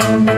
singing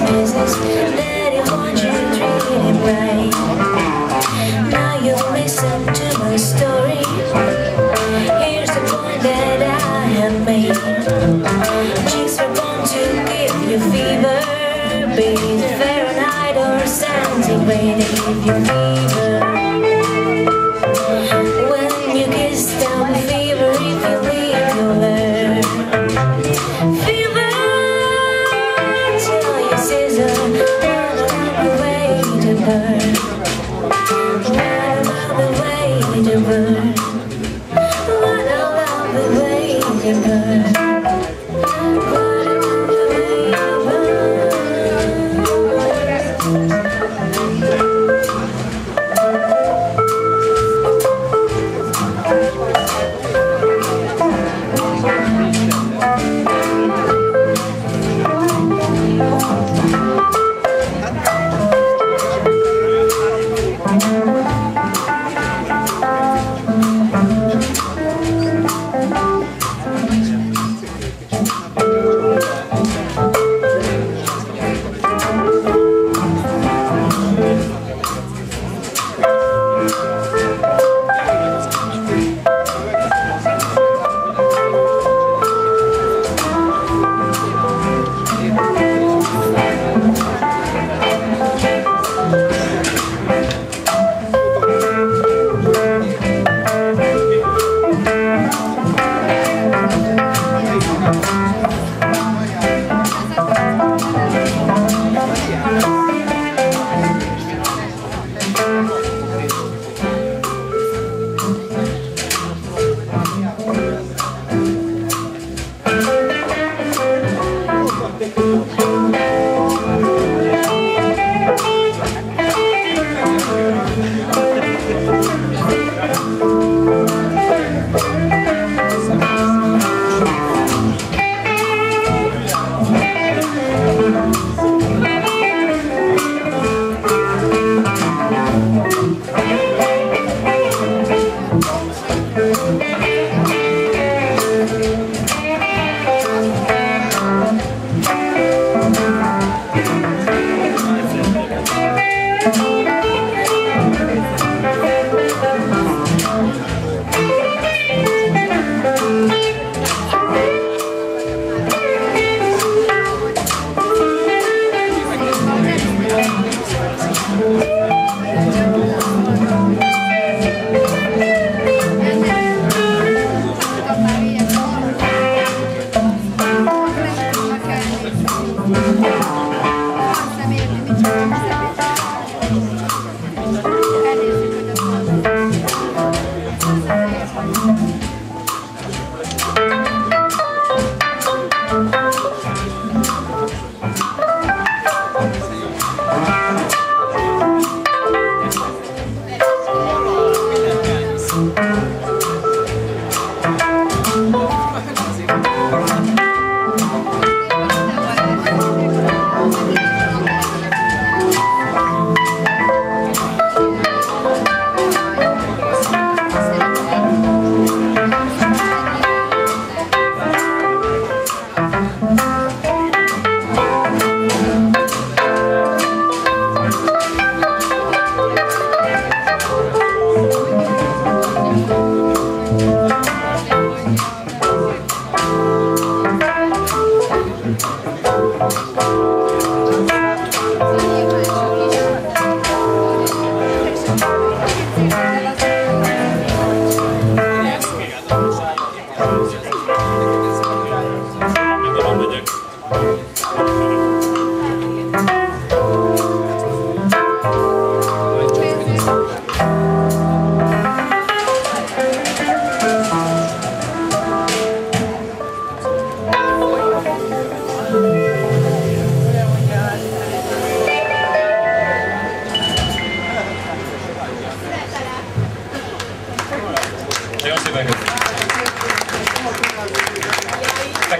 business Let it dream Now you listen to my story. Here's the point that I have made. Born to give you fever. Be it Fahrenheit or centigrade If you need time.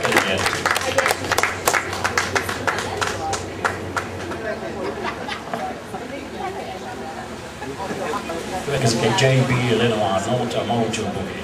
Seconded. Che si chiama JB Lenoir, nota Mojo Boogie.